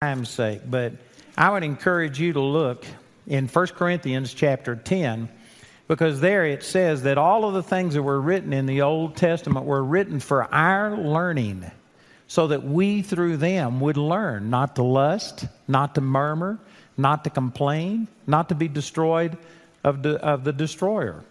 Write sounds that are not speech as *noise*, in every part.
time's sake, but I would encourage you to look in 1 Corinthians chapter 10 because there it says that all of the things that were written in the Old Testament were written for our learning so that we through them would learn not to lust, not to murmur, not to complain, not to be destroyed of the, of the destroyer.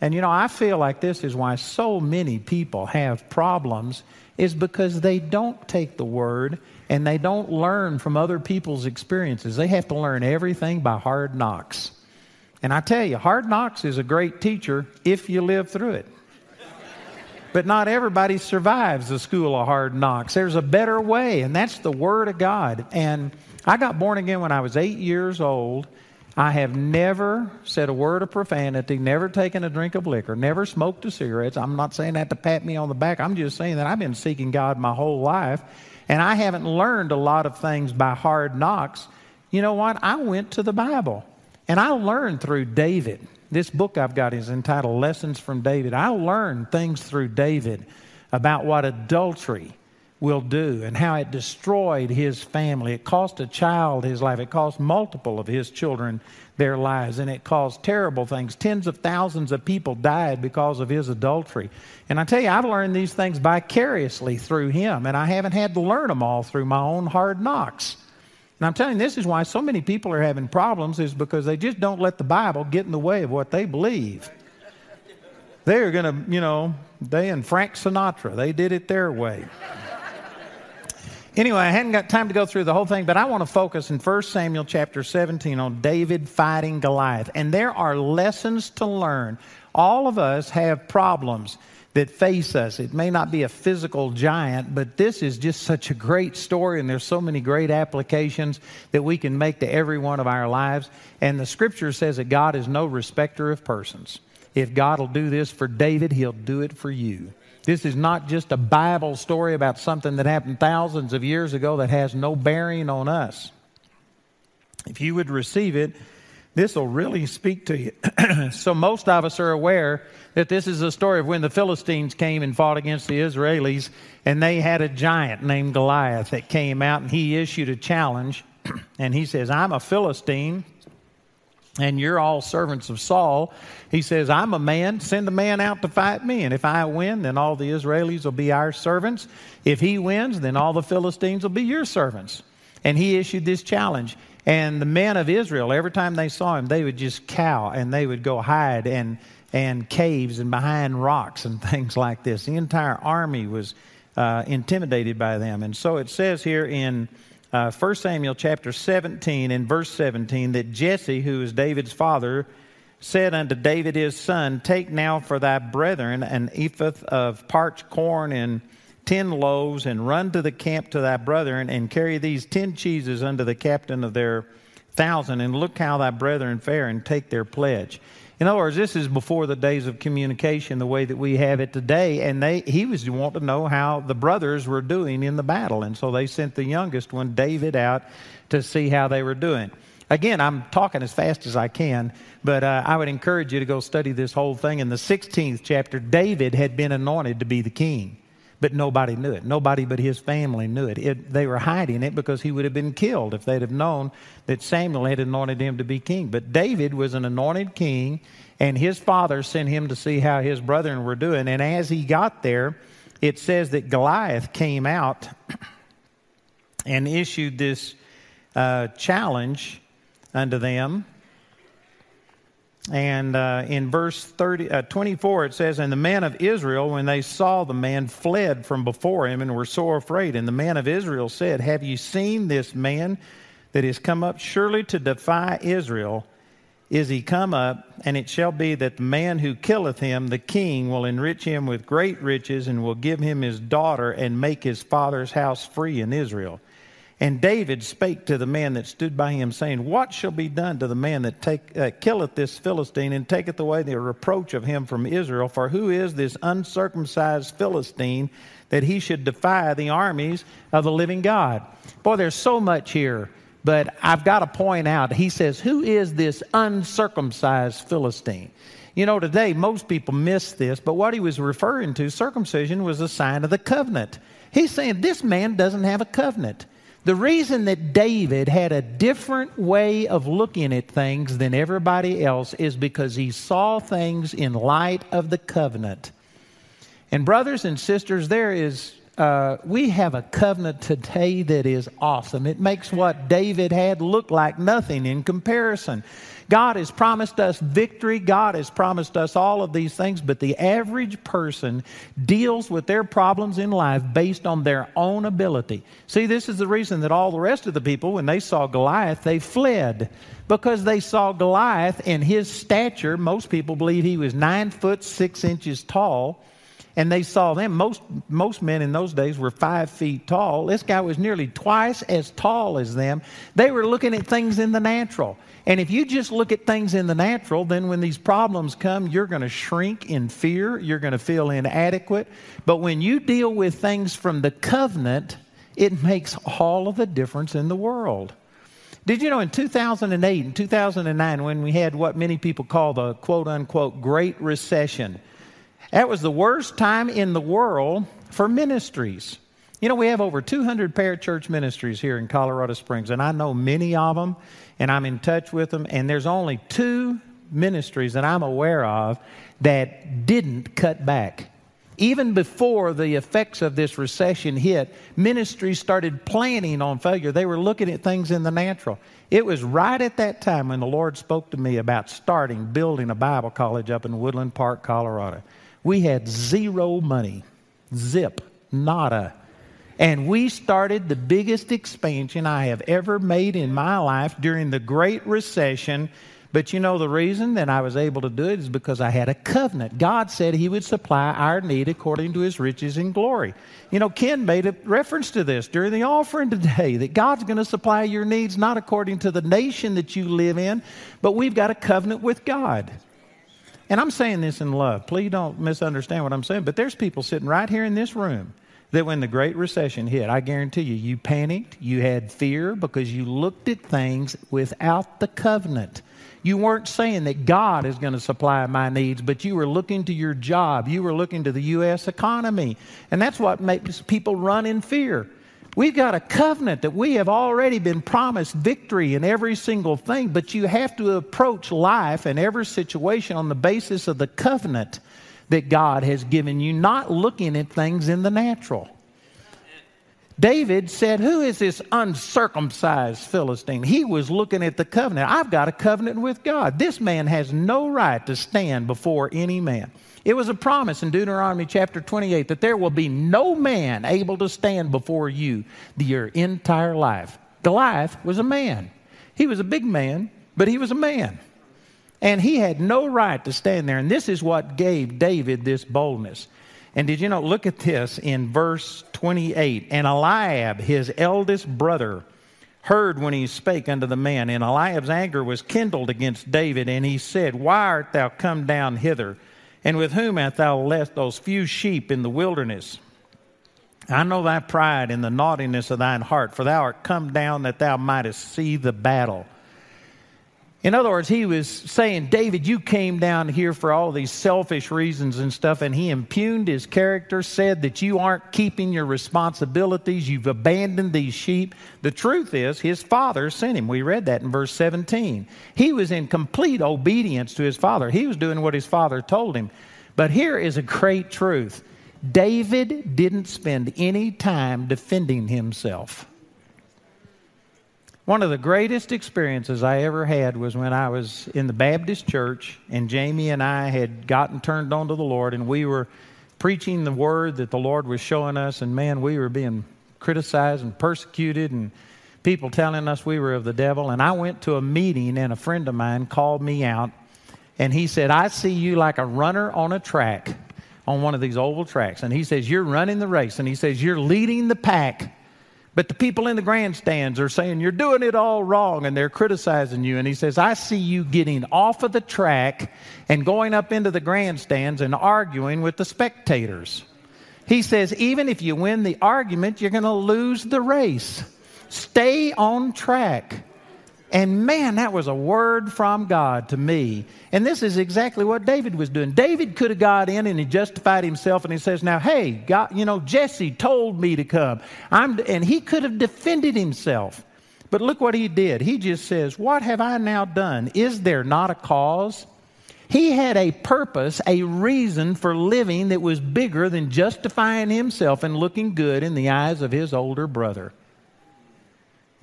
And you know, I feel like this is why so many people have problems is because they don't take the word and they don't learn from other people's experiences. They have to learn everything by hard knocks. And I tell you, hard knocks is a great teacher if you live through it. But not everybody survives the school of hard knocks. There's a better way, and that's the Word of God. And I got born again when I was eight years old. I have never said a word of profanity, never taken a drink of liquor, never smoked a cigarette. I'm not saying that to pat me on the back. I'm just saying that I've been seeking God my whole life, and I haven't learned a lot of things by hard knocks. You know what? I went to the Bible, and I learned through David. This book I've got is entitled Lessons from David. I learned things through David about what adultery will do and how it destroyed his family. It cost a child his life, it cost multiple of his children their lives, and it caused terrible things. Tens of thousands of people died because of his adultery. And I tell you, I've learned these things vicariously through him, and I haven't had to learn them all through my own hard knocks. And I'm telling you, this is why so many people are having problems, is because they just don't let the Bible get in the way of what they believe. They're going to, you know, they and Frank Sinatra, they did it their way. Anyway, I hadn't got time to go through the whole thing, but I want to focus in 1 Samuel chapter 17 on David fighting Goliath. And there are lessons to learn. All of us have problems that face us. It may not be a physical giant, but this is just such a great story, and there's so many great applications that we can make to every one of our lives. And the scripture says that God is no respecter of persons. If God will do this for David, he'll do it for you. This is not just a Bible story about something that happened thousands of years ago that has no bearing on us. If you would receive it, this will really speak to you. *clears throat* so, most of us are aware that this is a story of when the Philistines came and fought against the Israelis, and they had a giant named Goliath that came out and he issued a challenge. *clears throat* and he says, I'm a Philistine, and you're all servants of Saul. He says, I'm a man, send a man out to fight me. And if I win, then all the Israelis will be our servants. If he wins, then all the Philistines will be your servants. And he issued this challenge. And the men of Israel, every time they saw him, they would just cow and they would go hide and, and caves and behind rocks and *laughs* things like this. The entire army was uh, intimidated by them. And so it says here in uh, 1 Samuel chapter 17 and verse 17 that Jesse, who is David's father, said unto David his son, Take now for thy brethren an ephah of parched corn and ten loaves, and run to the camp to thy brethren, and carry these ten cheeses unto the captain of their thousand, and look how thy brethren fare, and take their pledge. In other words, this is before the days of communication, the way that we have it today. And they, he was wanting to know how the brothers were doing in the battle. And so they sent the youngest one, David, out to see how they were doing. Again, I'm talking as fast as I can, but uh, I would encourage you to go study this whole thing. In the 16th chapter, David had been anointed to be the king but nobody knew it. Nobody but his family knew it. it. They were hiding it because he would have been killed if they'd have known that Samuel had anointed him to be king. But David was an anointed king, and his father sent him to see how his brethren were doing. And as he got there, it says that Goliath came out *clears throat* and issued this uh, challenge unto them. And uh, in verse 30, uh, 24, it says, And the men of Israel, when they saw the man, fled from before him and were sore afraid. And the men of Israel said, Have you seen this man that is come up surely to defy Israel? Is he come up? And it shall be that the man who killeth him, the king, will enrich him with great riches and will give him his daughter and make his father's house free in Israel. And David spake to the man that stood by him, saying, What shall be done to the man that take, uh, killeth this Philistine and taketh away the reproach of him from Israel? For who is this uncircumcised Philistine that he should defy the armies of the living God? Boy, there's so much here, but I've got to point out, he says, Who is this uncircumcised Philistine? You know, today most people miss this, but what he was referring to, circumcision, was a sign of the covenant. He's saying this man doesn't have a covenant. The reason that David had a different way of looking at things than everybody else is because he saw things in light of the covenant. And, brothers and sisters, there is, uh, we have a covenant today that is awesome. It makes what David had look like nothing in comparison. God has promised us victory. God has promised us all of these things, but the average person deals with their problems in life based on their own ability. See, this is the reason that all the rest of the people, when they saw Goliath, they fled because they saw Goliath and his stature. Most people believe he was nine foot six inches tall. And they saw them. Most, most men in those days were five feet tall. This guy was nearly twice as tall as them. They were looking at things in the natural. And if you just look at things in the natural, then when these problems come, you're going to shrink in fear. You're going to feel inadequate. But when you deal with things from the covenant, it makes all of the difference in the world. Did you know in 2008 and 2009, when we had what many people call the quote unquote Great Recession, that was the worst time in the world for ministries. You know, we have over 200 parachurch ministries here in Colorado Springs, and I know many of them, and I'm in touch with them, and there's only two ministries that I'm aware of that didn't cut back. Even before the effects of this recession hit, ministries started planning on failure. They were looking at things in the natural. It was right at that time when the Lord spoke to me about starting building a Bible college up in Woodland Park, Colorado. We had zero money, zip, nada. And we started the biggest expansion I have ever made in my life during the Great Recession. But you know, the reason that I was able to do it is because I had a covenant. God said He would supply our need according to His riches in glory. You know, Ken made a reference to this during the offering today *laughs* that God's going to supply your needs not according to the nation that you live in, but we've got a covenant with God. And I'm saying this in love. Please don't misunderstand what I'm saying, but there's people sitting right here in this room that when the Great Recession hit, I guarantee you, you panicked, you had fear because you looked at things without the covenant. You weren't saying that God is going to supply my needs, but you were looking to your job. You were looking to the U.S. economy. And that's what makes people run in fear. We've got a covenant that we have already been promised victory in every single thing, but you have to approach life and every situation on the basis of the covenant that God has given you, not looking at things in the natural. David said, Who is this uncircumcised Philistine? He was looking at the covenant. I've got a covenant with God. This man has no right to stand before any man. It was a promise in Deuteronomy chapter 28 that there will be no man able to stand before you your entire life. Goliath was a man. He was a big man, but he was a man. And he had no right to stand there. And this is what gave David this boldness. And did you know, look at this in verse 28. And Eliab, his eldest brother, heard when he spake unto the man. And Eliab's anger was kindled against David. And he said, Why art thou come down hither? And with whom hast thou left those few sheep in the wilderness? I know thy pride and the naughtiness of thine heart, for thou art come down that thou mightest see the battle. In other words, he was saying, David, you came down here for all these selfish reasons and stuff, and he impugned his character, said that you aren't keeping your responsibilities, you've abandoned these sheep. The truth is, his father sent him. We read that in verse 17. He was in complete obedience to his father, he was doing what his father told him. But here is a great truth David didn't spend any time defending himself. One of the greatest experiences I ever had was when I was in the Baptist church and Jamie and I had gotten turned on to the Lord and we were preaching the word that the Lord was showing us, and man, we were being criticized and persecuted and people telling us we were of the devil. And I went to a meeting and a friend of mine called me out and he said, I see you like a runner on a track, on one of these oval tracks. And he says, You're running the race. And he says, You're leading the pack. But the people in the grandstands are saying, You're doing it all wrong, and they're criticizing you. And he says, I see you getting off of the track and going up into the grandstands and arguing with the spectators. He says, Even if you win the argument, you're going to lose the race. Stay on track. And man, that was a word from God to me. And this is exactly what David was doing. David could have got in and he justified himself and he says, Now, hey, God, you know, Jesse told me to come. I'm, and he could have defended himself. But look what he did. He just says, What have I now done? Is there not a cause? He had a purpose, a reason for living that was bigger than justifying himself and looking good in the eyes of his older brother.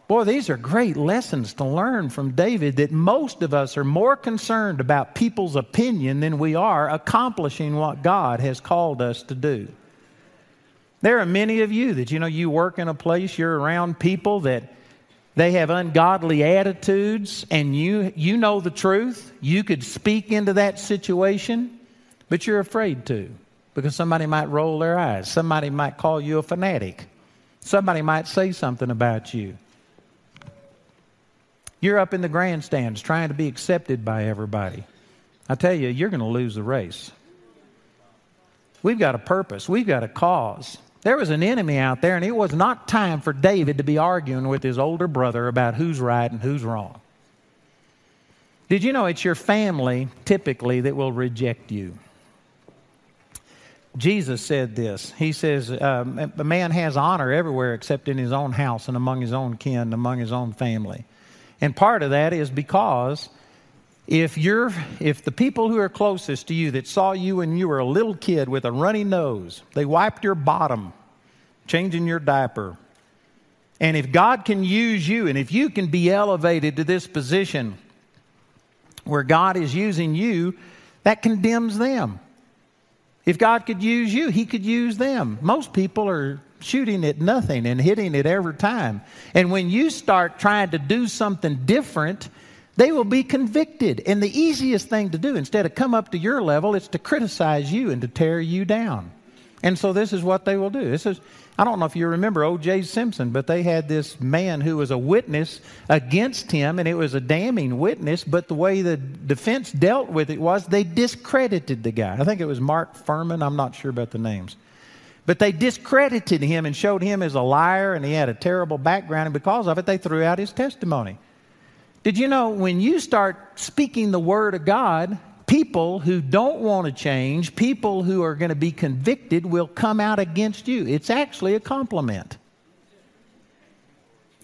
Boy, these are great lessons to learn from David that most of us are more concerned about people's opinion than we are accomplishing what God has called us to do. There are many of you that, you know, you work in a place, you're around people that they have ungodly attitudes, and you, you know the truth. You could speak into that situation, but you're afraid to because somebody might roll their eyes. Somebody might call you a fanatic. Somebody might say something about you. You're up in the grandstands trying to be accepted by everybody. I tell you, you're going to lose the race. We've got a purpose, we've got a cause. There was an enemy out there, and it was not time for David to be arguing with his older brother about who's right and who's wrong. Did you know it's your family typically that will reject you? Jesus said this. He says, um, A man has honor everywhere except in his own house and among his own kin, and among his own family. And part of that is because if you're if the people who are closest to you that saw you when you were a little kid with a runny nose, they wiped your bottom, changing your diaper. And if God can use you and if you can be elevated to this position where God is using you, that condemns them. If God could use you, He could use them. Most people are shooting at nothing and hitting it every time. And when you start trying to do something different, they will be convicted. And the easiest thing to do, instead of come up to your level, is to criticize you and to tear you down. And so this is what they will do. This is I don't know if you remember O.J. Simpson, but they had this man who was a witness against him, and it was a damning witness. But the way the defense dealt with it was they discredited the guy. I think it was Mark Fuhrman. I'm not sure about the names. But they discredited him and showed him as a liar, and he had a terrible background, and because of it, they threw out his testimony. Did you know when you start speaking the Word of God, people who don't want to change, people who are going to be convicted, will come out against you? It's actually a compliment.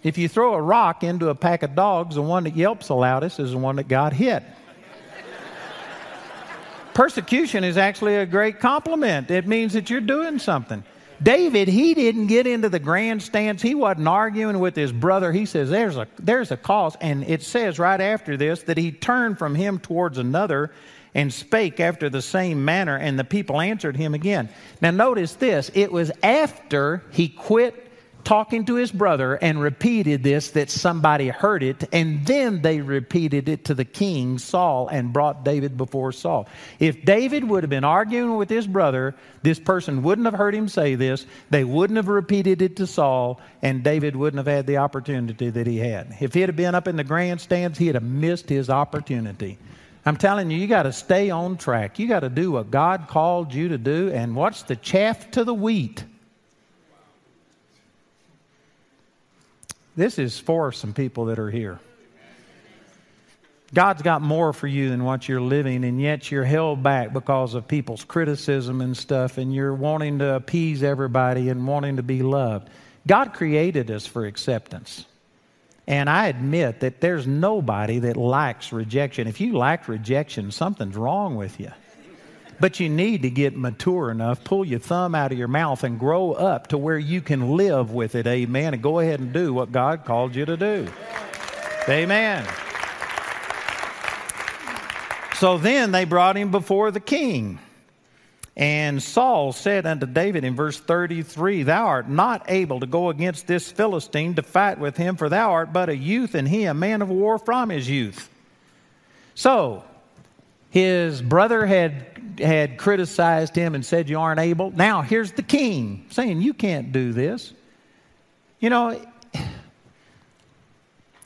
If you throw a rock into a pack of dogs, the one that yelps the loudest is the one that got hit. Persecution is actually a great compliment. It means that you're doing something. David, he didn't get into the grandstands. He wasn't arguing with his brother. He says, there's a, there's a cause. And it says right after this that he turned from him towards another and spake after the same manner, and the people answered him again. Now, notice this it was after he quit talking to his brother and repeated this that somebody heard it, and then they repeated it to the king, Saul, and brought David before Saul. If David would have been arguing with his brother, this person wouldn't have heard him say this, they wouldn't have repeated it to Saul, and David wouldn't have had the opportunity that he had. If he had been up in the grandstands, he'd have missed his opportunity. I'm telling you, you got to stay on track. You got to do what God called you to do, and watch the chaff to the wheat? This is for some people that are here. God's got more for you than what you're living, and yet you're held back because of people's criticism and stuff, and you're wanting to appease everybody and wanting to be loved. God created us for acceptance. And I admit that there's nobody that likes rejection. If you like rejection, something's wrong with you. But you need to get mature enough, pull your thumb out of your mouth, and grow up to where you can live with it. Amen. And go ahead and do what God called you to do. Amen. So then they brought him before the king. And Saul said unto David in verse 33, Thou art not able to go against this Philistine to fight with him, for thou art but a youth, and he a man of war from his youth. So his brother had had criticized him and said, You aren't able. Now, here's the king saying, You can't do this. You know,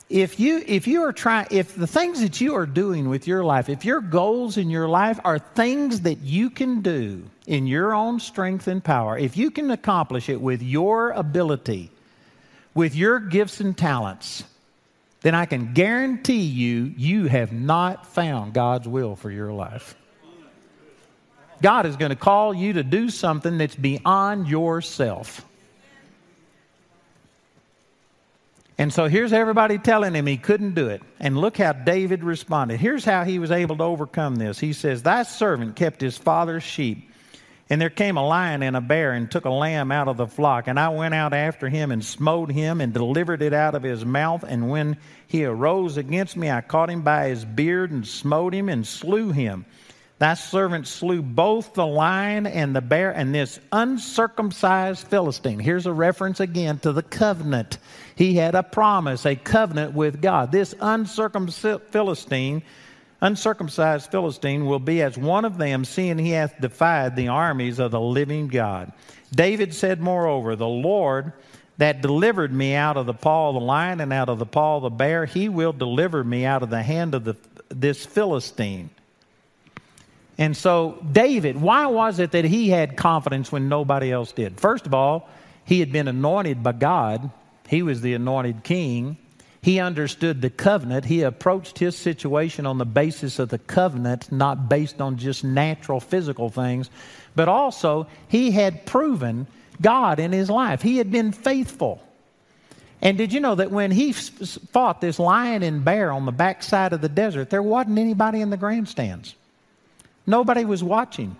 if you if you are trying if the things that you are doing with your life if your goals in your life are things that you can do in your own strength and power if you can accomplish it with your ability with your gifts and talents then I can guarantee you, you have not found God's will for your life. God is going to call you to do something that's beyond yourself. And so here's everybody telling him he couldn't do it. And look how David responded. Here's how he was able to overcome this. He says, Thy servant kept his father's sheep. And there came a lion and a bear and took a lamb out of the flock. And I went out after him and smote him and delivered it out of his mouth. And when he arose against me, I caught him by his beard and smote him and slew him. Thy servant slew both the lion and the bear and this uncircumcised Philistine. Here's a reference again to the covenant. He had a promise, a covenant with God. This uncircumcised Philistine, uncircumcised Philistine will be as one of them, seeing he hath defied the armies of the living God. David said, moreover, the Lord that delivered me out of the paw of the lion and out of the paw of the bear, he will deliver me out of the hand of the, this Philistine. And so, David, why was it that he had confidence when nobody else did? First of all, he had been anointed by God, he was the anointed king. He understood the covenant. He approached his situation on the basis of the covenant, not based on just natural physical things. But also, he had proven God in his life. He had been faithful. And did you know that when he fought this lion and bear on the backside of the desert, there wasn't anybody in the grandstands? Nobody was watching.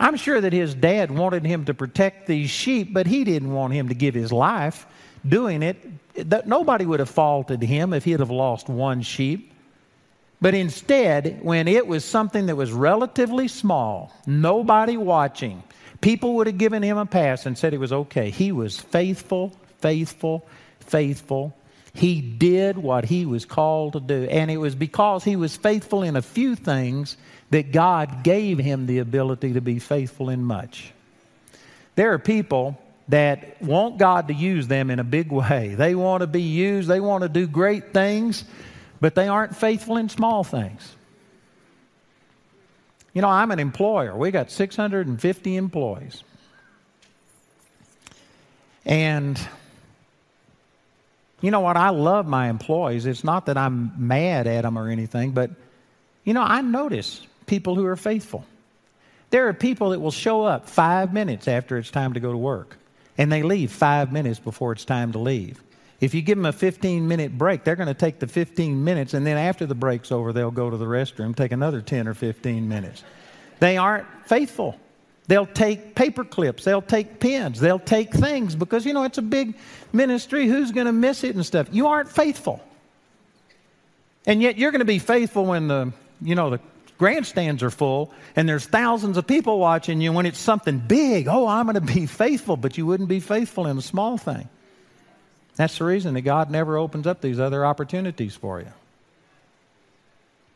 I'm sure that his dad wanted him to protect these sheep, but he didn't want him to give his life doing it. That nobody would have faulted him if he'd have lost one sheep. But instead, when it was something that was relatively small, nobody watching, people would have given him a pass and said it was okay. He was faithful, faithful, faithful. He did what he was called to do. And it was because he was faithful in a few things that God gave him the ability to be faithful in much. There are people that want God to use them in a big way. They want to be used, they want to do great things, but they aren't faithful in small things. You know, I'm an employer. We got 650 employees. And you know what? I love my employees. It's not that I'm mad at them or anything, but you know, I notice people who are faithful. There are people that will show up five minutes after it's time to go to work, and they leave five minutes before it's time to leave. If you give them a 15 minute break, they're going to take the 15 minutes, and then after the break's over, they'll go to the restroom, take another 10 or 15 minutes. They aren't faithful. They'll take paper clips, they'll take pens, they'll take things because, you know, it's a big ministry. Who's going to miss it and stuff? You aren't faithful. And yet you're going to be faithful when the, you know, the grandstands are full and there's thousands of people watching you when it's something big. Oh, I'm going to be faithful, but you wouldn't be faithful in a small thing. That's the reason that God never opens up these other opportunities for you.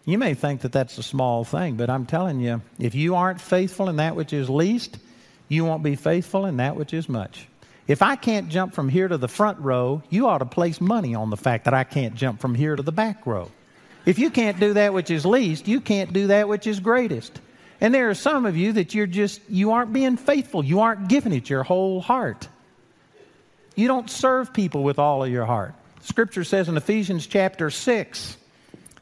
You may think that that's a small thing, but I'm telling you, if you aren't faithful in that which is least, you won't be faithful in that which is much. If I can't jump from here to the front row, you ought to place money on the fact that I can't jump from here to the back row. If you can't do that which is least, you can't do that which is greatest. And there are some of you that you're just, you aren't being faithful. You aren't giving it your whole heart. You don't serve people with all of your heart. Scripture says in Ephesians chapter 6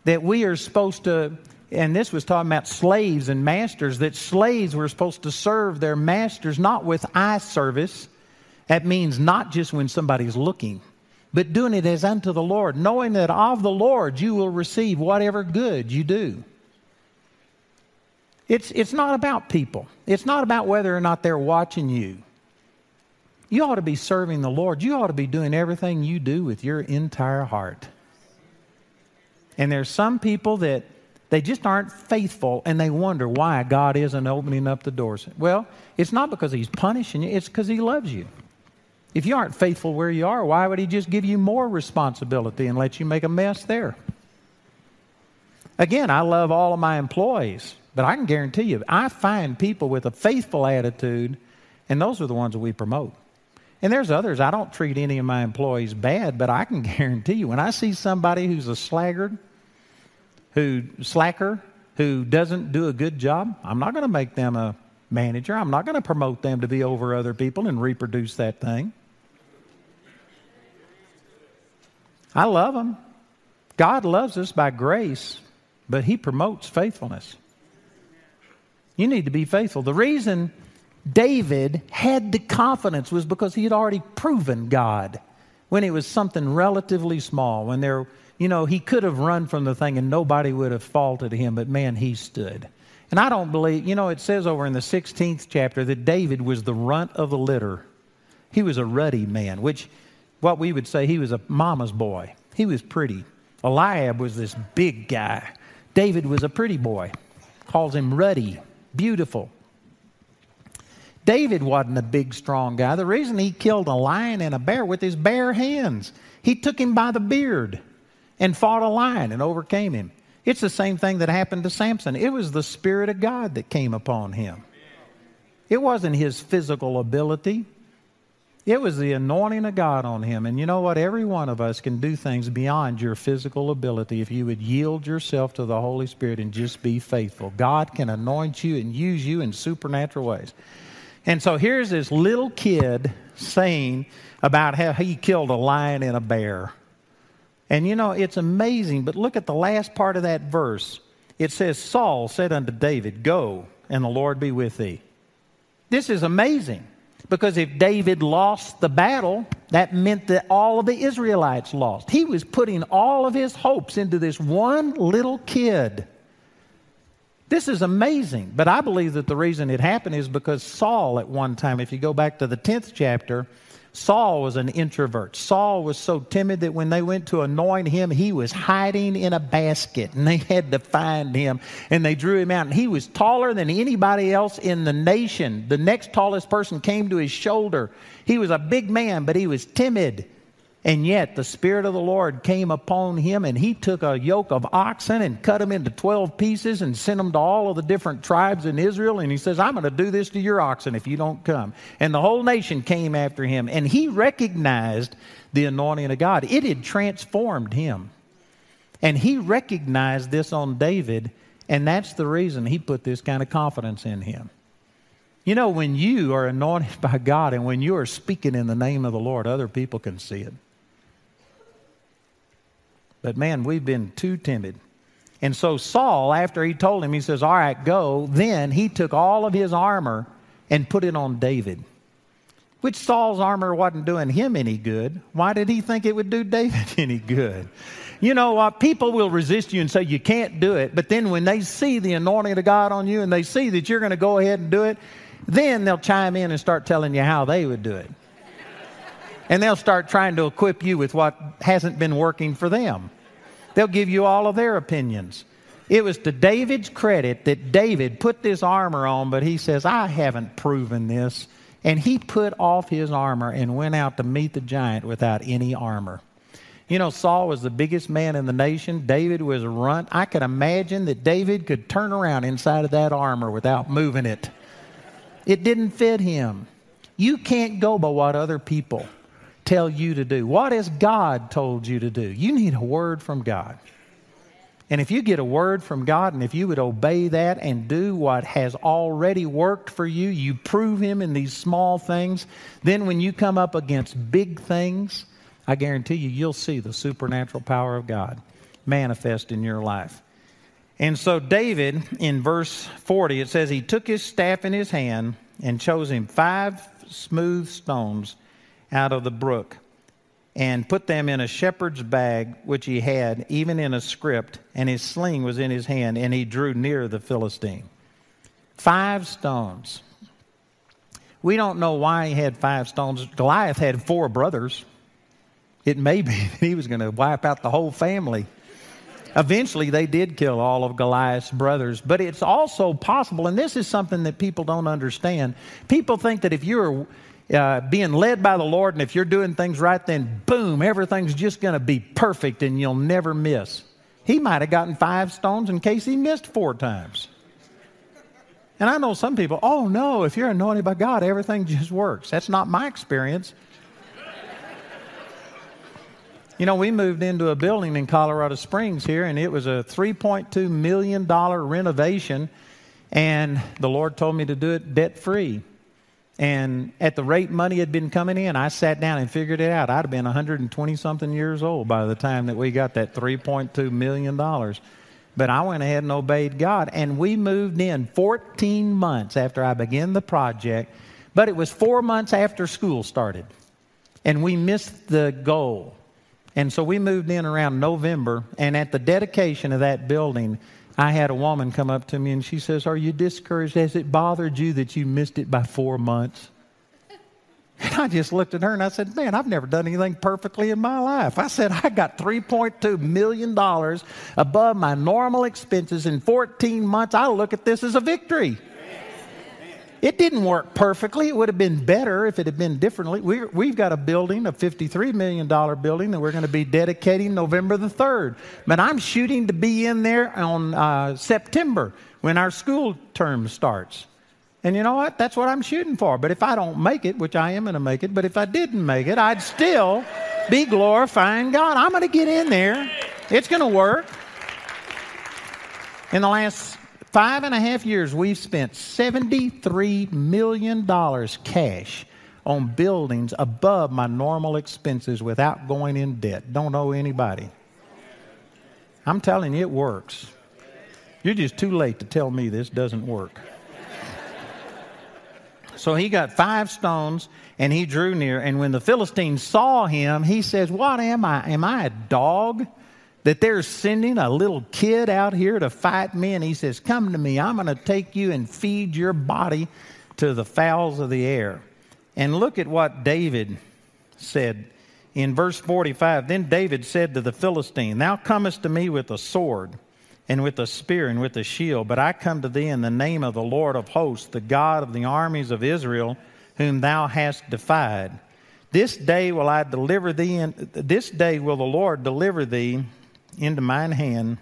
that we are supposed to, and this was talking about slaves and masters, that slaves were supposed to serve their masters not with eye service. That means not just when somebody's looking but doing it as unto the Lord, knowing that of the Lord you will receive whatever good you do. It's, it's not about people. It's not about whether or not they're watching you. You ought to be serving the Lord. You ought to be doing everything you do with your entire heart. And there's some people that they just aren't faithful and they wonder why God isn't opening up the doors. Well, it's not because He's punishing you, it's because He loves you. If you aren't faithful where you are, why would He just give you more responsibility and let you make a mess there? Again, I love all of my employees, but I can guarantee you, I find people with a faithful attitude, and those are the ones that we promote. And there's others, I don't treat any of my employees bad, but I can *laughs* guarantee you, when I see somebody who's a sluggard, who slacker, who doesn't do a good job, I'm not going to make them a manager. I'm not going to promote them to be over other people and reproduce that thing. I love them. God loves us by grace, but He promotes faithfulness. You need to be faithful. The reason David had the confidence was because he had already proven God when it was something relatively small, when there, you know, he could have run from the thing and nobody would have faulted him, but man, he stood. And I don't believe, you know, it says over in the 16th chapter that David was the runt of the litter. He was a ruddy man, which what we would say he was a mama's boy. He was pretty. Eliab was this big guy. David was a pretty boy. Calls him ruddy, beautiful. David wasn't a big, strong guy. The reason he killed a lion and a bear with his bare hands, he took him by the beard and fought a lion and overcame him. It's the same thing that happened to Samson. It was the Spirit of God that came upon him. It wasn't his physical ability, it was the anointing of God on him. And you know what? Every one of us can do things beyond your physical ability if you would yield yourself to the Holy Spirit and just be faithful. God can anoint you and use you in supernatural ways. And so here's this little kid saying about how he killed a lion and a bear. And you know, it's amazing, but look at the last part of that verse. It says, Saul said unto David, Go, and the Lord be with thee. This is amazing because if David lost the battle, that meant that all of the Israelites lost. He was putting all of his hopes into this one little kid. This is amazing, but I believe that the reason it happened is because Saul, at one time, if you go back to the 10th chapter, Saul was an introvert. Saul was so timid that when they went to anoint him, he was hiding in a basket and they had to find him and they drew him out. And he was taller than anybody else in the nation. The next tallest person came to his shoulder. He was a big man, but he was timid. And yet the Spirit of the Lord came upon him, and he took a yoke of oxen and cut them into 12 pieces and sent them to all of the different tribes in Israel. And he says, I'm going to do this to your oxen if you don't come. And the whole nation came after him, and he recognized the anointing of God. It had transformed him. And he recognized this on David, and that's the reason he put this kind of confidence in him. You know, when you are anointed *laughs* by God and when you are speaking in the name of the Lord, other people can see it. But man, we've been too timid. And so Saul, after he told him, he says, All right, go. Then he took all of his armor and put it on David. Which Saul's armor wasn't doing him any good. Why did he think it would do David *laughs* any good? You know, uh, people will resist you and say you can't do it, but then when they see the anointing of God on you and they see that you're going to go ahead and do it, then they'll chime in and start telling you how they would do it. *laughs* and they'll start trying to equip you with what hasn't been working for them. They'll give you all of their opinions. It was to David's credit that David put this armor on, but he says, I haven't proven this. And he put off his armor and went out to meet the giant without any armor. You know, Saul was the biggest man in the nation. David was a runt. I could imagine that David could turn around inside of that armor without moving it. It didn't fit him. You can't go by what other people tell you to do? What has God told you to do? You need a word from God. And if you get a word from God and if you would obey that and do what has already worked for you, you prove Him in these small things, then when you come up against big things, I guarantee you, you'll see the supernatural power of God manifest in your life. And so, David, in verse 40, it says, He took his staff in his hand and chose him five smooth stones out of the brook and put them in a shepherd's bag which he had, even in a scrip, and his sling was in his hand, and he drew near the Philistine. Five stones. We don't know why he had five stones. Goliath had four brothers. It may be *laughs* that he was going to wipe out the whole family. Eventually, they did kill all of Goliath's brothers, but it's also possible, and this is something that people don't understand. People think that if you're uh, being led by the Lord, and if you're doing things right, then boom, everything's just going to be perfect and you'll never miss. He might have gotten five stones in case he missed four times. And I know some people, oh no, if you're anointed by God, everything *laughs* just works. That's not my experience. you know, we moved into a building in Colorado Springs here, and it was a $3.2 million renovation, and the Lord told me to do it debt free. And at the rate money had been coming in, I sat down and figured it out. I'd have been 120 something years old by the time that we got that $3.2 million. But I went ahead and obeyed God. And we moved in 14 months after I began the project. But it was four months after school started. And we missed the goal. And so we moved in around November. And at the dedication of that building, I had a woman come up to me and she says, Are you discouraged? Has it bothered you that you missed it by four months? And I just looked at her and I said, Man, I've never done anything perfectly in my life. I said, I got $3.2 million above my normal expenses in 14 months. I look at this as a victory. It didn't work perfectly. It would have been better if it had been differently. we have got a building, a $53 million building, that we're going to be dedicating November the 3rd. But I'm shooting to be in there on uh, September when our school term starts. And you know what? That's what I'm shooting for. But if I don't make it, which I am going to make it, but if I didn't make it, I'd still be glorifying God. I'm going to get in there. It's going to work. In the last five and a half years, we've spent $73 million cash on buildings above my normal expenses without going in debt. Don't owe anybody. I'm telling you, it works. You're just too late to tell me this doesn't work. So he got five stones and he drew near. And when the Philistines saw him, he says, What am I? Am I a dog? That they're sending a little kid out here to fight me. And he says, Come to me. I'm going to take you and feed your body to the fowls of the air. And look at what David said in verse 45. Then David said to the Philistine, Thou comest to me with a sword and with a spear and with a shield, but I come to thee in the name of the Lord of hosts, the God of the armies of Israel, whom thou hast defied. This day will I deliver thee, and this day will the Lord deliver thee into mine hand,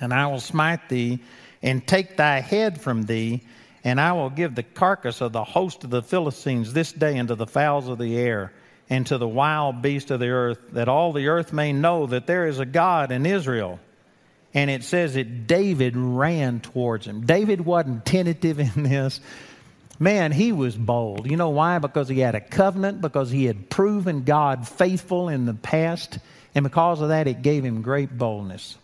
and I will smite thee and take thy head from thee, and I will give the carcass of the host of the Philistines this day unto the fowls of the air and to the wild beasts of the earth, that all the earth may know that there is a God in Israel. And it says that David ran towards him. David wasn't tentative in this. Man, he was bold. You know why? Because he had a covenant, because he had proven God faithful in the past. And because of that, it gave him great boldness.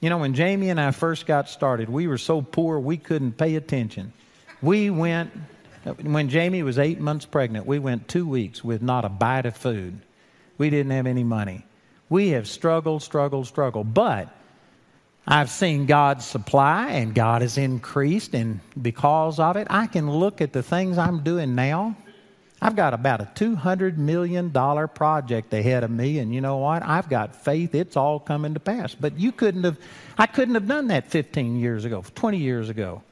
You know, when Jamie and I first got started, we were so poor we couldn't pay attention. We went, when Jamie was eight months pregnant, we went two weeks with not a bite of food. We didn't have any money. We have struggled, struggled, struggled. But I've seen God supply and God has increased, and because of it, I can look at the things I'm doing now I've got about a $200 million project ahead of me, and you know what? I've got faith. It's all coming to pass. But you couldn't have, I couldn't have done that 15 years ago, 20 years ago.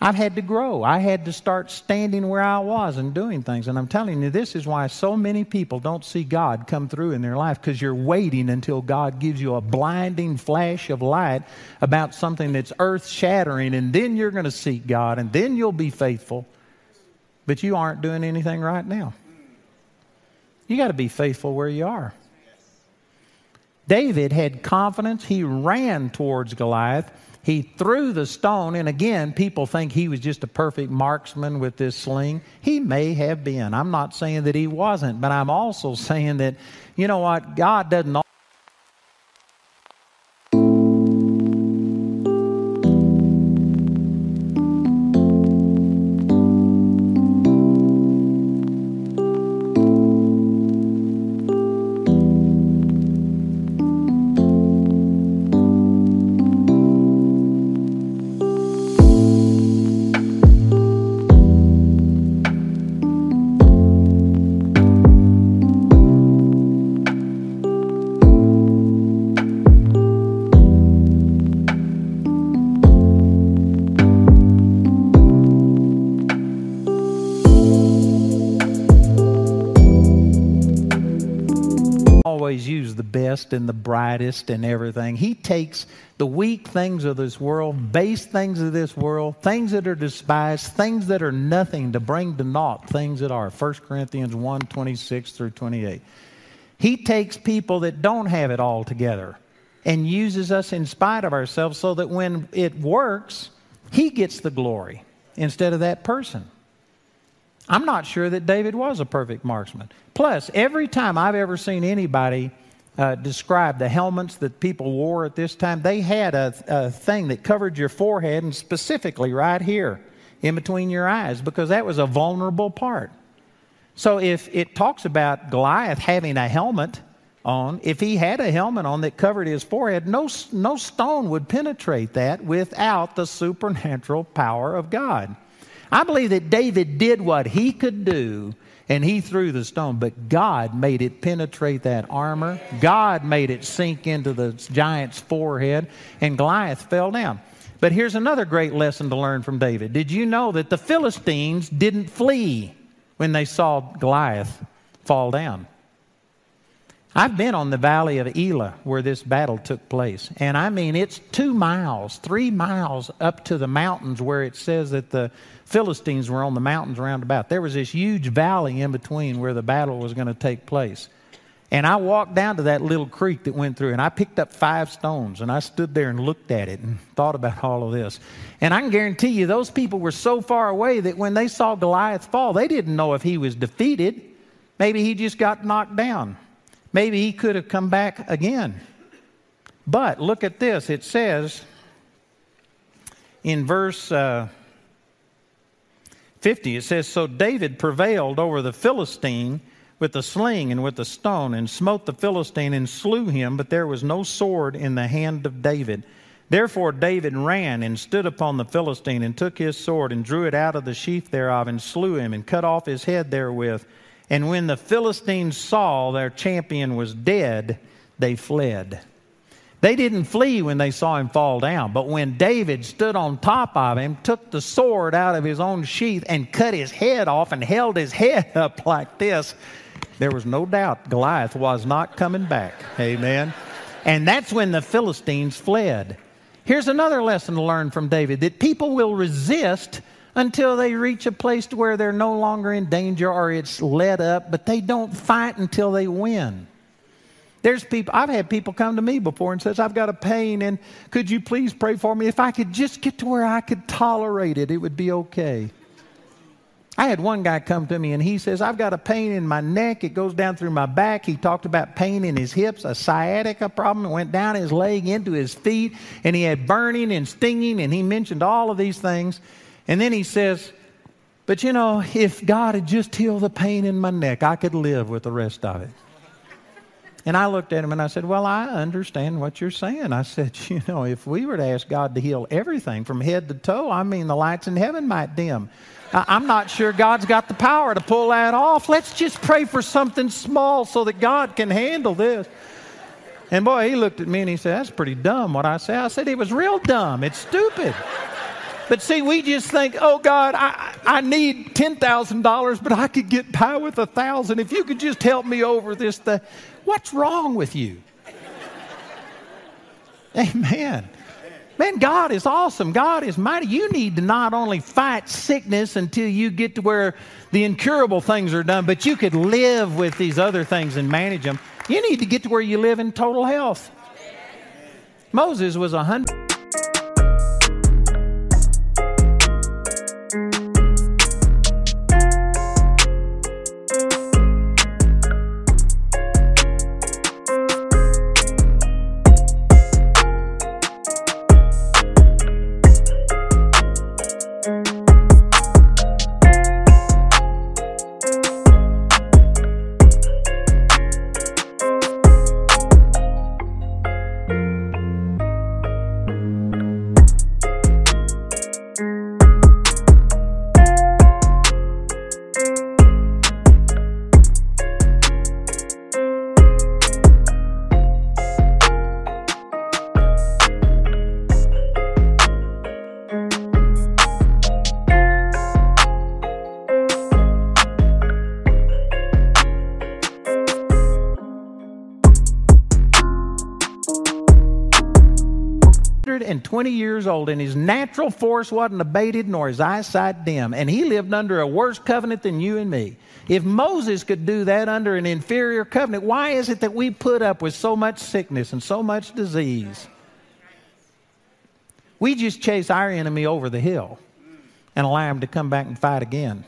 I've had to grow. I had to start standing where I was and doing things. And I'm telling you, this is why so many people don't see God come through in their life because you're waiting until God gives you a blinding flash of light about something that's earth shattering, and then you're going to seek God, and then you'll be faithful but you aren't doing anything right now. You got to be faithful where you are. David had confidence. He ran towards Goliath. He threw the stone, and again, people think he was just a perfect marksman with this sling. He may have been. I'm not saying that he wasn't, but I'm also saying that, you know what? God doesn't best and the brightest and everything. He takes the weak things of this world, base things of this world, things that are despised, things that are nothing to bring to naught things that are. 1 Corinthians 1 26 through 28. He takes people that don't have it all together and uses us in spite of ourselves so that when it works, He gets the glory instead of that person. I'm not sure that David was a perfect marksman. Plus, every time I've ever seen anybody uh, describe the helmets that people wore at this time, they had a, a thing that covered your forehead and specifically right here in between your eyes because that was a vulnerable part. So if it talks about Goliath having a helmet on, if he had a helmet on that covered his forehead, no, no stone would penetrate that without the supernatural power of God. I believe that David did what he could do and he threw the stone, but God made it penetrate that armor. God made it sink into the giant's forehead, and Goliath fell down. But here's another great lesson to learn from David. Did you know that the Philistines didn't flee when they saw Goliath fall down? I've been on the valley of Elah where this battle took place. And I mean, it's two miles, three miles up to the mountains where it says that the Philistines were on the mountains round about. There was this huge valley in between where the battle was going to take place. And I walked down to that little creek that went through, and I picked up five stones, and I stood there and looked at it and thought about *laughs* all of this. And I can guarantee you, those people were so far away that when they saw Goliath fall, they didn't know if he was defeated. Maybe he just got knocked down. Maybe he could have come back again. But look at this. It says in verse uh, 50, it says, So David prevailed over the Philistine with a sling and with a stone, and smote the Philistine and slew him, but there was no sword in the hand of David. Therefore David ran and stood upon the Philistine, and took his sword, and drew it out of the sheath thereof, and slew him, and cut off his head therewith. And when the Philistines saw their champion was dead, they fled. They didn't flee when they saw him fall down, but when David stood on top of him, took the sword out of his own sheath, and cut his head off and held his *laughs* head up like this, there was no doubt Goliath was not coming back. Amen. And that's when the Philistines fled. Here's another lesson to learn from David that people will resist until they reach a place to where they're no longer in danger or it's let up, but they don't fight until they win. There's people, I've had people come to me before and says, I've got a pain and could you please pray for me? If I could just get to where I could tolerate it, it would be okay. I had one guy come to me and he says, I've got a pain in my neck. It goes down through my back. He talked about pain in his hips, a sciatica problem. It went down his leg into his feet, and he had burning and stinging, and he mentioned all of these things. And then he says, But you know, if God had just healed the pain in my neck, I could live with the rest of it. And I looked at him and I said, Well, I understand what you're saying. I said, *laughs* You know, if we were to ask God to heal everything from head to toe, I mean, the lights in heaven might dim. I'm not sure God's got the power to pull that off. Let's just pray for something small so that God can handle this. And boy, he looked at me and he said, That's pretty dumb what I said. I said, It was real dumb. It's stupid. But see, we just think, oh God, I, I need $10,000, but I could get by with a thousand. If you could just help me over this thing. What's wrong with you? Amen. Man, God is awesome. God is mighty. You need to not only fight sickness until you get to where the incurable things are done, but you could live with these other things and manage them. You need to get to where you live in total health. Moses was a hundred. 20 years old, and his natural force wasn't abated nor his eyesight dim. And he lived under a worse covenant than you and me. If Moses could do that under an inferior covenant, why is it that we put up with so much sickness and so much disease? We just chase our enemy over the hill and allow him to come back and fight again.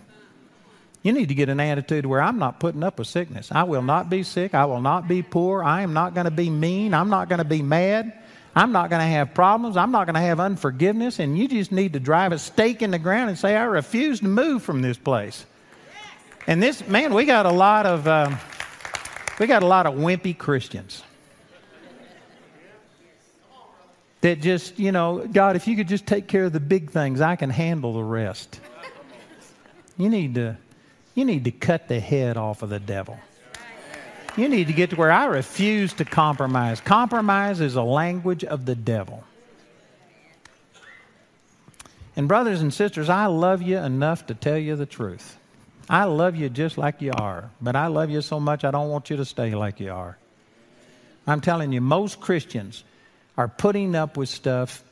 You need to get an attitude where I'm not putting up with sickness. I will not be sick. I will not be poor. I am not going to be mean. I'm not going to be mad. I'm not going to have problems. I'm not going to have unforgiveness. And you just need to drive a stake in the ground and say, I refuse to move from this place. And this, man, we got a lot of, uh, we got a lot of wimpy Christians that just, you know, God, if you could just take care of the big things, I can handle the rest. You need to you need to cut the head off of the devil. You need to get to where I refuse to compromise. Compromise is a language of the devil. And, brothers and sisters, I love you enough to tell you the truth. I love you just like you are, but I love you so much I don't want you to stay like you are. I'm telling you, most Christians are putting up with stuff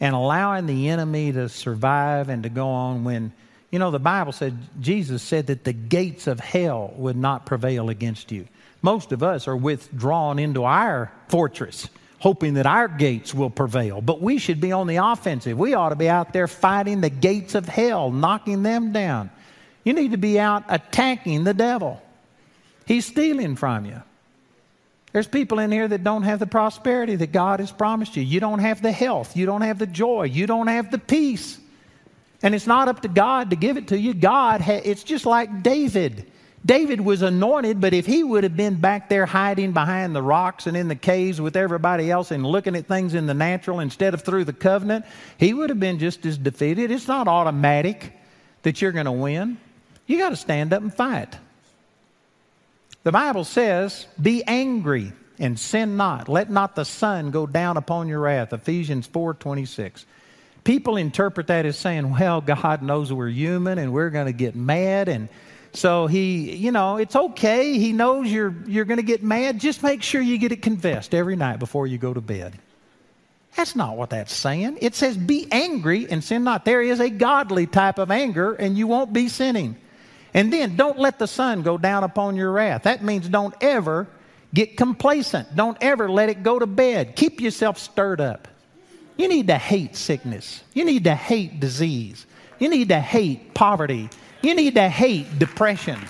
and allowing the enemy to survive and to go on when you know, the Bible said, Jesus said that the gates of hell would not prevail against you. Most of us are withdrawn into our fortress, hoping that our gates will prevail. But we should be on the offensive. We ought to be out there fighting the gates of hell, knocking them down. You need to be out attacking the devil. He's stealing from you. There's people in here that don't have the prosperity that God has promised you. You don't have the health. You don't have the joy. You don't have the peace. And it's not up to God to give it to you. God, ha- it's just like David. David was anointed, but if he would have been back there hiding behind the rocks and in the caves with everybody else and looking at things in the natural instead of through the covenant, he would have been just as defeated. It's not automatic that you're going to win. You got to stand up and fight. The Bible says, Be angry and sin not. Let not the sun go down upon your wrath. Ephesians 4 26. People interpret that as saying, well, God knows we're human and we're going to get mad. And so he, you know, it's okay. He knows you're, you're going to get mad. Just make sure you get it confessed every night before you go to bed. That's not what that's saying. It says, be angry and sin not. There is a godly type of anger, and you won't be sinning. And then don't let the sun go down upon your wrath. That means don't ever get complacent. Don't ever let it go to bed. Keep yourself stirred up. You need to hate sickness. You need to hate disease. You need to hate poverty. You need to hate depression.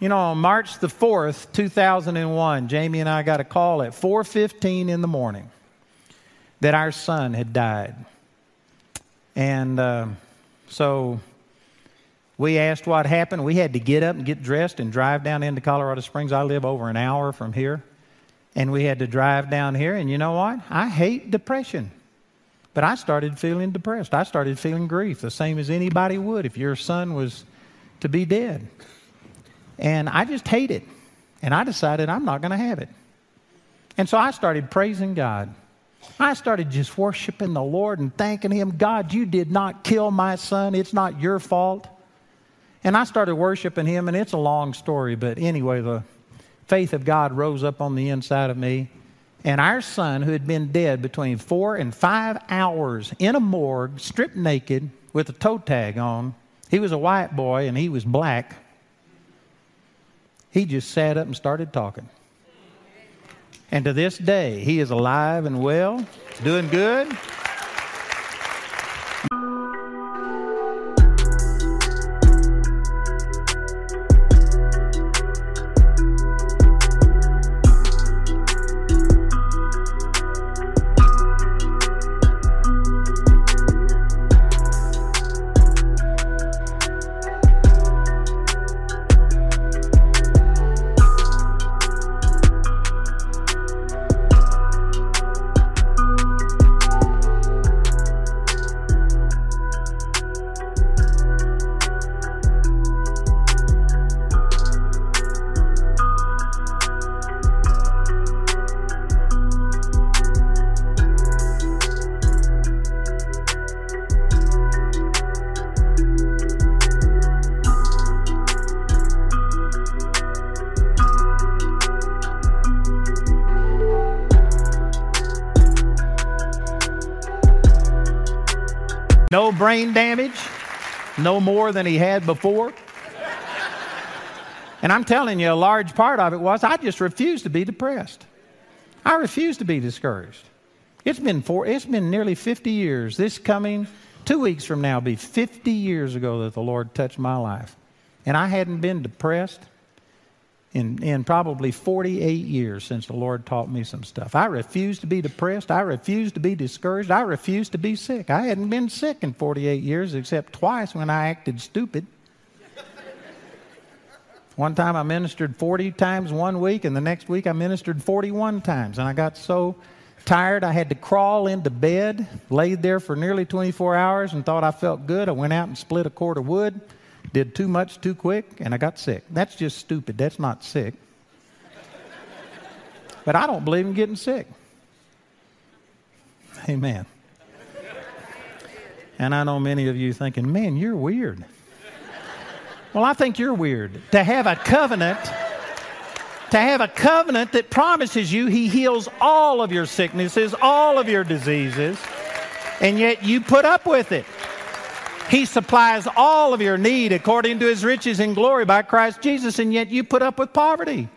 You know, on March the 4th, 2001, Jamie and I got a call at 4:15 in the morning that our son had died. And uh, so we asked what happened. We had to get up and get dressed and drive down into Colorado Springs. I live over an hour from here. And we had to drive down here. And you know what? I hate depression. But I started feeling depressed. I started feeling grief, the same as anybody would if your son was to be dead. And I just hate it. And I decided I'm not going to have it. And so I started praising God. I started just worshiping the Lord and thanking Him. God, you did not kill my son. It's not your fault. And I started worshiping Him, and it's a long story, but anyway, the faith of God rose up on the inside of me. And our son, who had been dead between four and five hours in a morgue, stripped naked with a toe tag on, he was a white boy and he was black. He just sat up and started talking. And to this day, he is alive and well, doing good. No more than he had before. And I'm telling you, a large part of it was I just refused to be depressed. I refused to be discouraged. It's been four, it's been nearly 50 years. This coming Two weeks from now will be 50 years ago that the Lord touched my life. And I hadn't been depressed in, in probably 48 years since the Lord taught me some stuff. I refused to be depressed. I refused to be discouraged. I refused to be sick. I hadn't been sick in 48 years except twice when I acted stupid. one time I ministered 40 times one week, and the next week I ministered 41 times. And I got so tired I had to crawl into bed, laid there for nearly 24 hours, and thought I felt good. I went out and split a cord of wood did too much too quick, and I got sick. That's just stupid. That's not sick. but I don't believe in getting sick. Amen. And I know many of you thinking, man, you're weird. Well, I think you're weird. To have a covenant, to have a covenant that promises you he heals all of your sicknesses, all of your diseases, and yet you put up with it. He supplies all of your need according to his riches in glory by Christ Jesus, and yet you put up with poverty.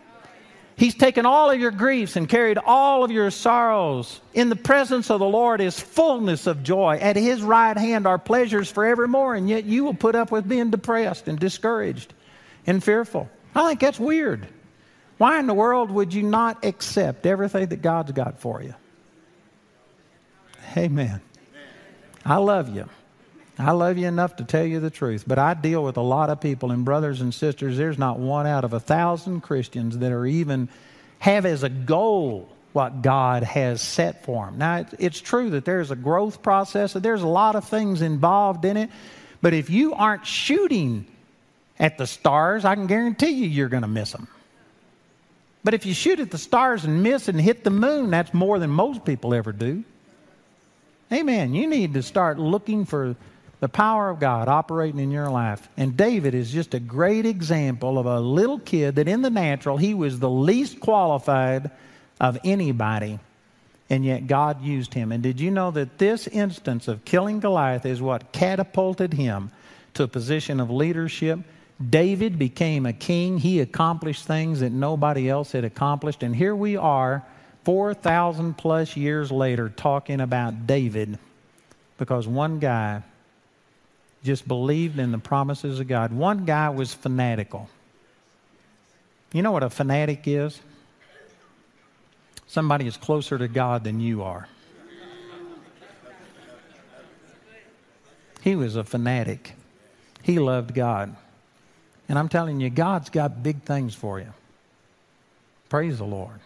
He's taken all of your griefs and carried all of your sorrows. In the presence of the Lord is fullness of joy. At his right hand are pleasures forevermore, and yet you will put up with being depressed and discouraged and fearful. I think that's weird. Why in the world would you not accept everything that God's got for you? Amen. I love you. I love you enough to tell you the truth, but I deal with a lot of people and brothers and sisters. There's not one out of a thousand Christians that are even have as a goal what God has set for them. Now, it's true that there's a growth process, there's a lot of things involved in it, but if you aren't shooting at the stars, I can guarantee you you're going to miss them. But if you shoot at the stars and miss and hit the moon, that's more than most people ever do. Amen. You need to start looking for the power of God operating in your life. And David is just a great example of a little kid that in the natural, he was the least qualified of anybody, and yet God used him. And did you know that this instance of killing Goliath is what catapulted him to a position of leadership? David became a king. He accomplished things that nobody else had accomplished. And here we are, 4,000 plus years later, talking about David because one guy just believed in the promises of God. One guy was fanatical. You know what a fanatic is? Somebody is closer to God than you are. He was a fanatic. He loved God. And I'm telling you, God's got big things for you. Praise the Lord.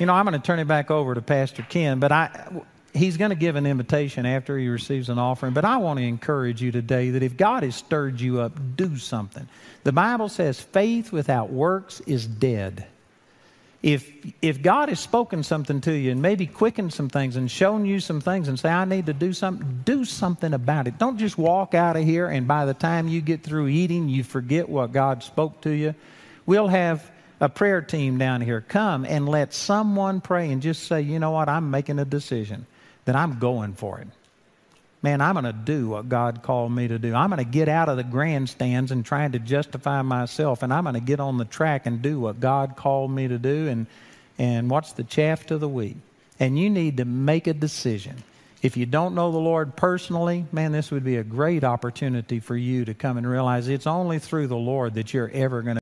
You know, I'm going to turn it back over to Pastor Ken, but I, he's going to give an invitation after he receives an offering. But I want to encourage you today that if God has stirred you up, do something. The Bible says faith without works is dead. If, if God has spoken something to you and maybe quickened some things and shown you some things and say, I need to do something, do something about it. Don't just walk out of here and by the time you get through eating, you forget what God spoke to you. We'll have a prayer team down here. Come and let someone pray and just say, you know what, I'm making a decision then I'm going for it. Man, I'm going to do what God called me to do. I'm going to get out of the grandstands and trying to justify myself, and I'm going to get on the track and do what God called me to do. And, and what's the chaff to the wheat? And you need to make a decision. If you don't know the Lord personally, man, this would be a great opportunity for you to come and realize it's only through the Lord that you're ever going to.